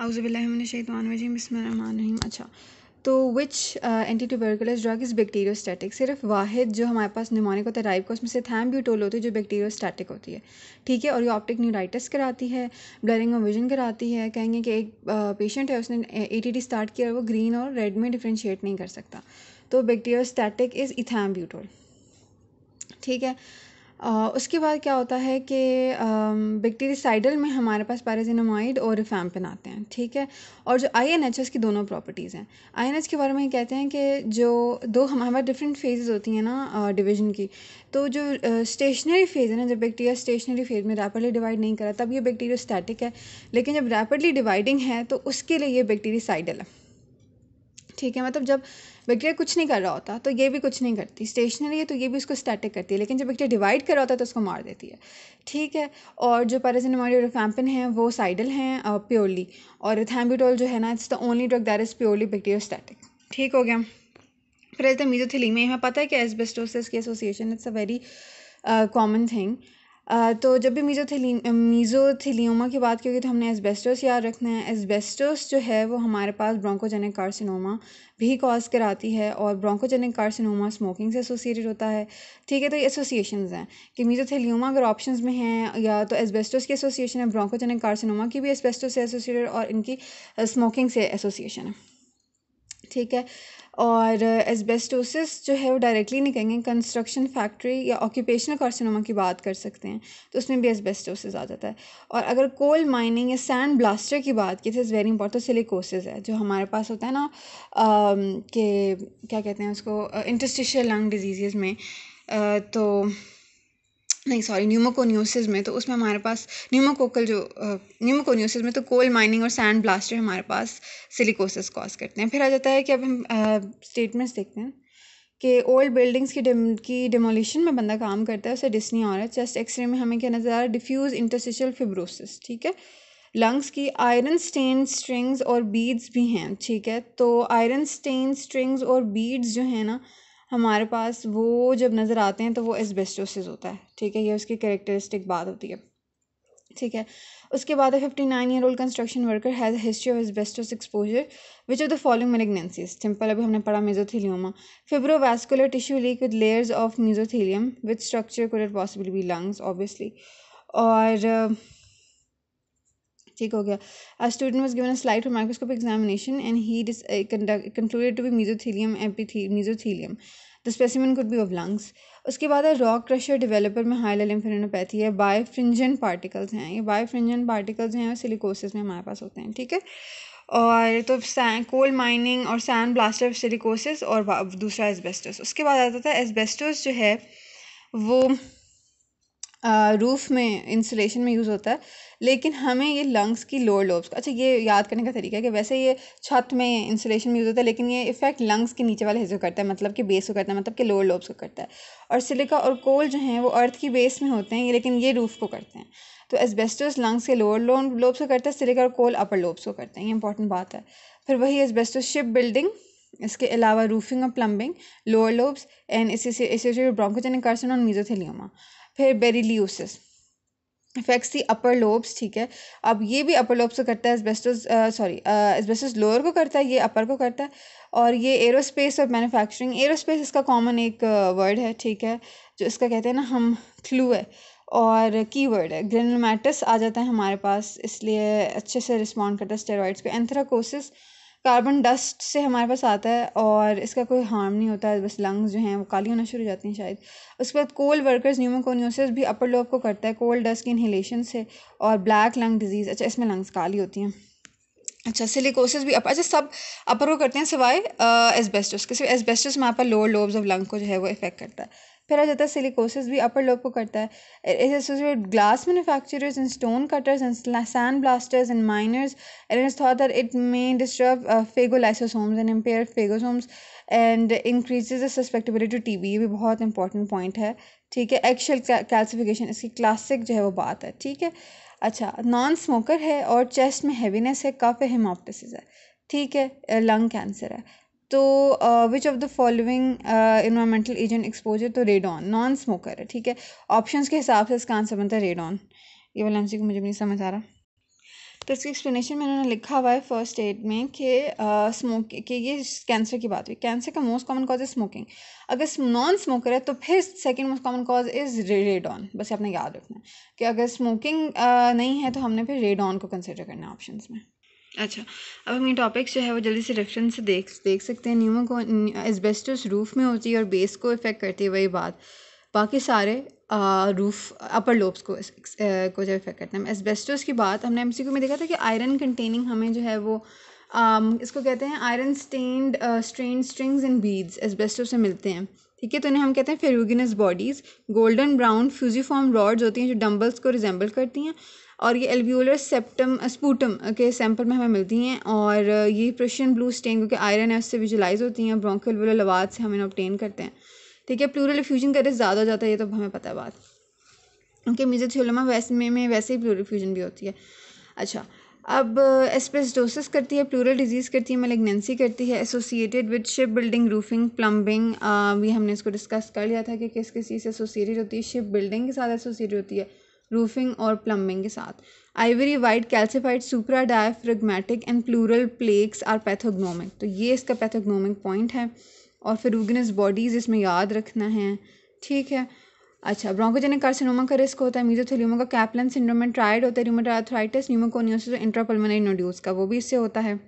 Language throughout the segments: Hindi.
आउज़बिल्लिमिनशैतानरजीम बिस्मिल्लाहिर्रहमानिर्रहीम अच्छा तो which anti tuberculous drug is bacteriostatic सिर्फ़ वाहिद जो हमारे पास निमोनिक होता है राइब का उसमें से थैम्ब्यूटोल होती है जो बैक्टीरियोस्टैटिक होती है। ठीक है? और ये ऑप्टिक न्यूराइटिस कराती है ब्लरिंग ऑफ़ विजन कराती है कहेंगे कि एक पेशेंट uh, है उसने ए टी स्टार्ट किया और वो ग्रीन और रेड में डिफ्रेंशिएट नहीं कर सकता। तो बैक्टीरियोस्टैटिक इज़ इथैम्ब्यूटोल ठीक है? उसके बाद क्या होता है कि बैक्टीरियासाइडल में हमारे पास पैराजिनोमाइड और रिफैम्पिन आते हैं, ठीक है? और जो आई एन एच है उसकी दोनों प्रॉपर्टीज़ हैं। आई एन एच के बारे में कहते हैं कि जो दो हमारे डिफरेंट फेजेस होती हैं ना डिवीज़न की तो जो स्टेशनरी फ़ेज़ है ना, जब बैक्टीरिया स्टेशनरी फ़ेज़ में रैपिडली डिवाइड नहीं करा, तब ये बैक्टीरिया स्टैटिक है। लेकिन जब रैपिडली डिवाइडिंग है तो उसके लिए ये बैक्टीरियासाइडल है। ठीक है मतलब जब बैक्टीरिया कुछ नहीं कर रहा होता तो ये भी कुछ नहीं करती। स्टेशनरी है तो ये भी उसको स्टैटिक करती है, लेकिन जब बैक्टीरिया डिवाइड कर रहा होता है तो उसको मार देती है। ठीक है, और जो पैराजिनमाइड और फैम्पिन हैं, वो साइडल हैं प्योरली और थैम्बिटोल जो है ना it's the only drug that is purely bacteriostatic ठीक हो गया। फिर ऐसे मीजोथिलीमिया हमें पता है कि एसबेस्टोसिस की association it's a very common thing तो जब भी मीज़ोथिली मीज़ोथिलियोमा की बात की तो हमने एसबेस्टोस याद रखना है। एसबेस्टोस जो है वो हमारे पास ब्रोंकोजेनिक कार्सिनोमा भी कॉज कराती है और ब्रोंकोजेनिक कार्सिनोमा स्मोकिंग से एसोसिएटेड होता है। ठीक है तो ये एसोसिएशन हैं कि मीज़ोथिलियोमा अगर ऑप्शन में हैं या तो एसबेस्टोस की एसोसिएशन है, ब्रोंकोजेनिक कार्सिनोमा की भी एसबेस्टोस से एसोसिएटेड और इनकी स्मोकिंग से एसोसिएशन है। ठीक है और एसबेस्टोसिस जो है वो डायरेक्टली नहीं कहेंगे कंस्ट्रक्शन फैक्ट्री या ऑक्यूपेशनल कार्सिनोमा की बात कर सकते हैं तो उसमें भी एसबेस्टोसिस आ जाता है। और अगर कोल माइनिंग या सैंड ब्लास्टर की बात की तो इज़ वेरी इंपॉर्टेंट सिलिकोसिस है, जो हमारे पास होता है ना कि, क्या कहते हैं उसको इंटस्टिशियल लंग डिज़ीज़ में तो नहीं सॉरी न्यूमोकोनियोसिस में तो उसमें हमारे पास न्यूमोकोकल जो न्यूमोकोनियोसिस में तो कोल माइनिंग और सैंड ब्लास्टर हमारे पास सिलिकोसिस कॉज करते हैं। फिर आ जाता है कि अब हम स्टेटमेंट्स देखते हैं कि ओल्ड बिल्डिंग्स की डिम की डिमोलिशन में बंदा काम करता है, उसे डिसनी है चेस्ट एक्सरे में हमें क्या नज़र आ रहा है? डिफ्यूज़ इंटरसिशल फिब्रोसिस ठीक है? लंग्स की आयरन स्टेन स्ट्रिंग्स और बीड्स भी हैं, ठीक है? तो आयरन स्टेन स्ट्रिंग्स और बीड्स जो हैं ना हमारे पास वो जब नज़र आते हैं तो वो एसबेस्टोसिस होता है, ठीक है? ये उसकी करेक्टरिस्टिक बात होती है, ठीक है? उसके बाद fifty nine year old construction worker has history of asbestos exposure which of the following malignancies simple अभी हमने पढ़ा mesothelioma fibrovascular tissue leak with layers of mesothelium with structure could it possibly be lungs obviously और ठीक हो गया। Student was given slide for microscopic examination and he concluded to be mesothelium एपीथी mesothelium the specimen could be of lungs उसके बाद है रॉक क्रशर डेवलपर में हाई लिम्फेनोपैथी है। बायोफ्रिंजन पार्टिकल्स हैं। ये बायोफ्रिंजन पार्टिकल्स हैं और सिलिकोसिस में हमारे पास होते हैं। ठीक है? और तो कोल माइनिंग और सैंड ब्लास्टर सिलिकोसिस और दूसरा एसबेस्टस उसके बाद आता था एसबेस्टस जो है, वो रूफ़ में इंसुलेशन में यूज़ होता है, लेकिन हमें ये लंग्स की लोअर लोब्स अच्छा ये याद करने का तरीका है कि वैसे ये छत में इंसुलेशन में यूज़ होता है, लेकिन ये इफ़ेक्ट लंग्स के नीचे वाले हिस्से को करता है मतलब कि बेस को करता है मतलब कि लोअर लोब्स को करता है। और सिलिका और कोल जो हैं, वो अर्थ की बेस में होते हैं लेकिन ये रूफ़ को करते हैं। तो एसबेस्टस लंग्स के लोअर लोब्स को करता है सिलिका और कोल अपर लोब्स को करते हैं, ये इंपॉर्टेंट बात है। फिर वही एसबेस्टस शिप बिल्डिंग इसके अलावा रूफिंग और प्लम्बिंग लोअर लोब्स एंड इससे ब्रोंकोजेनिक कार्सिन और मीजोथेलियोमा फिर बेरिलियोसिस। इफेक्ट्स दी अपर लोब्स ठीक है। अब ये भी अपर लोब्स को करता है एसबेस्टस सॉरी एसबेस्टस लोअर को करता है, ये अपर को करता है। और ये एरोस्पेस और मैन्युफैक्चरिंग एरोस्पेस इसका कॉमन एक वर्ड है, ठीक है, जो इसका कहते हैं ना, हम क्लू है। और की वर्ड है ग्रेनोमैटस आ जाता है हमारे पास, इसलिए अच्छे से रिस्पॉन्ड करता है स्टेरॉइड्स को एंथ्राकोसिस कार्बन डस्ट से हमारे पास आता है और इसका कोई हार्म नहीं होता है बस लंग्स जो हैं वो काली होना शुरू हो जाती हैं शायद। उसके बाद कोल वर्कर्स न्यूमोकोनियोसिस भी अपर लोब को करता है कोल डस्ट की इन्हेलेशन से और ब्लैक लंग डिज़ीज़ अच्छा इसमें लंग्स काली होती हैं। अच्छा सिलिकोसिस भी अपर अच्छा सब अपर को करते हैं सिवाय एसबेस्टस के सिर्फ़ एसबेस्टस में पर लोअर लोब्स ऑफ़ लंग को जो है वो इफ़ेक्ट करता है। फिर आ जाता है सिलिकोसिस भी अपर लोब को करता है। Is associated glass manufacturers and stone cutters and sand blasters and miners and is thought that it may disturb phagolysosomes and impair phagosomes and increases the susceptibility to TB ये भी बहुत इंपॉर्टेंट पॉइंट है। ठीक है? एक्शल कैल्सिफिकेशन इसकी क्लासिक जो है वो बात है। ठीक है? अच्छा नॉन स्मोकर है और चेस्ट में हैवीनेस है, कफ है है। ठीक है? लंग कैंसर है। तो which of the following environmental agent exposure तो रेडॉन नॉन स्मोकर है ठीक है? ऑप्शंस के हिसाब से इसका आंसर बनता है रेडॉन ये वाला एम को मुझे नहीं समझ आ रहा. तो इसकी एक्सप्लेनेशन में उन्होंने लिखा हुआ है फ़र्स्ट एड में कि स्मोक कि ये कैंसर की बात हुई. कैंसर का मोस्ट कॉमन कॉज है स्मोकिंग अगर नॉन स्मोकर है तो फिर second most common cause is radon बस आपने याद रखना कि अगर स्मोकिंग नहीं है तो हमने फिर रेडॉन को कंसिडर करना है ऑप्शन में. अच्छा अब हम ये टॉपिक्स जो है वो जल्दी से रेफरेंस से देख देख सकते हैं। न्यूमो को एस्बेस्टस रूफ में होती है और बेस को इफ़ेक्ट करती है वही बात। बाकी सारे रूफ अपर लोब्स को को जब इफ़ेक्ट करते हैं। एस्बेस्टोस की बात हमने एमसीक्यू में देखा था कि आयरन कंटेनिंग हमें जो है वो um, इसको कहते हैं iron stained strain strings and beads asbestos से मिलते हैं। ठीक है तो इन्हें हम कहते हैं ferruginous bodies golden brown fusiform rods होती हैं जो डम्बल्स को रिजेंबल करती हैं। और ये एल्व्यूलर सेप्टम स्पूटम के सैंपल में हमें मिलती हैं और ये प्रशियन ब्लू स्टेन क्योंकि आयरन है उससे विजुलाइज होती हैं ब्रोंकल लवाद से हम इन्हें ऑप्टेन करते हैं। ठीक है प्लूरल फ्यूजन का ज़्यादा हो जाता है ये तो हमें पता है बात। क्योंकि मिजोथ्योलमा वैसे में, में वैसे ही प्लूरल फ्यूजन भी होती है। अच्छा अब एस्पेसडोसिस करती है प्लूरल डिज़ीज़ करती है मेलेग्नेंसी करती है associated with ship building roofing plumbing भी हमने इसको डिस्कस कर लिया था कि किस किस चीज़ से एसोसिएटेड होती है शिप बिल्डिंग के साथ एसोसिएटेड होती है। रूफिंग और प्लम्बिंग के साथ। Ivory white calcified supra diaphragmatic and pleural plaques are pathognomonic तो ये इसका पैथोग्नोमिक पॉइंट है और फिर फिरूगनस बॉडीज़ इसमें याद रखना है। ठीक है? अच्छा ब्रोंकोजेनिक कार्सिनोमा का रिस्क होता है। मीजोथेलियोमा का कैप्लन सिंड्रोम ट्राइड होता है। र्यूमेटॉइड आर्थराइटिस न्यूमोकोनियोसिस नोड्यूल्स का, वो भी इससे होता है।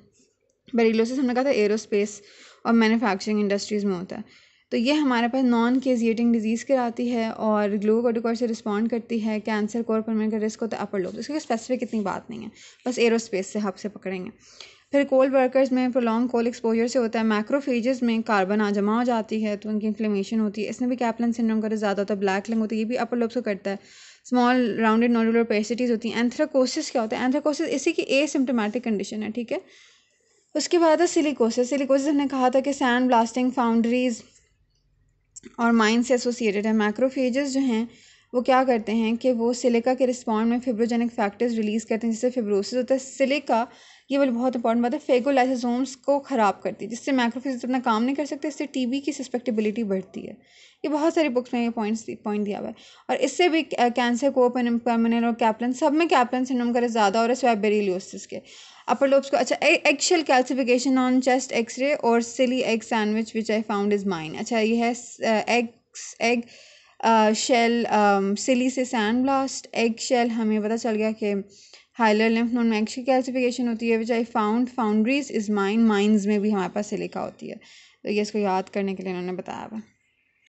बेरिलोसिस हमने कहा था एरोस्पेस और मैन्युफैक्चरिंग इंडस्ट्रीज़ में होता है। तो ये हमारे पास नॉन केजिएटिंग डिज़ीज़ कराती है और ग्लूकोकोटिकॉइड से रिस्पॉन्ड करती है कैंसर कोर परमेंट रिस्क होता है अपर लोब इसकी स्पेसिफिक इतनी बात नहीं है। बस एरोस्पेस से हब से पकड़ेंगे। फिर कोल वर्कर्स में प्रोलॉन्ग कोल एक्सपोजर से होता है। मैक्रोफेजेस में कार्बन आ जमा हो जाती है तो उनकी इन्फ्लेमेशन होती है। इसमें भी कैप्लन सिंड्रोम का ज़्यादा होता है ब्लैक लंग होती है, ये भी अपर लोब्स को करता है। स्मॉल राउंडेड नोडुलर पेसिटीज़ होती हैं। एंथ्राकोसिस क्या होता है? एंथ्राकोसिस इसी की ए सिम्टोमेटिक कंडीशन है, ठीक है? उसके बाद है सिलिकोसिस सिलिकोसिस हमने कहा था कि सैंड ब्लास्टिंग फाउंड्रीज और माइंड से एसोसिएटेड है। मैक्रोफेजेस जो हैं, वो क्या करते हैं कि वो सिलिका के रिस्पॉन्ड में फिब्रोजेनिक फैक्टर्स रिलीज़ करते हैं, जिससे फिब्रोसिस होता है। सिलिका ये वाली बहुत इंपॉर्टेंट बात है फेगोलाइसोसोम्स को ख़राब करती है, जिससे मैक्रोफेज अपना काम नहीं कर सकते, इससे टीबी की सस्पेक्टेबिलिटी बढ़ती है। ये बहुत सारी बुक्स में ये पॉइंट्स पॉइंट दिया हुआ है। और इससे भी कैंसर को ओपन परमानेंट और कैप्लन सब में कैप्लन सिंड्रोम का ज़्यादा और स्वैबेरिलियोसिस के। अपर लोब्स को अच्छा eggshell calcification on chest X-ray और silly egg sandwich which I found is mine अच्छा ये है एग्स एग शेल सिली से सैंड ब्लास्ट एग शेल हमें पता चल गया कि हाइलर लिम्फ नोड में एक्शल कैल्सिफिकेशन होती है which I found foundries is mine mines में भी हमारे पास सिलिका होती है। तो ये इसको याद करने के लिए इन्होंने बताया हुआ